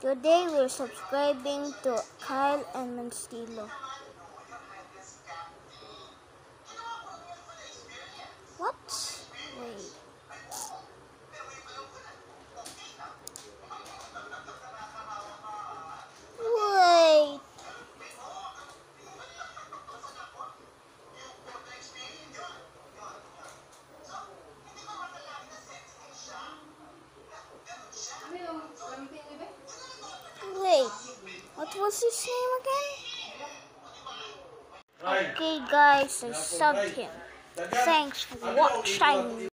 Today we're subscribing to Kyle Amantillo. What was his name again? Okay guys, I subbed him. Thanks for watching.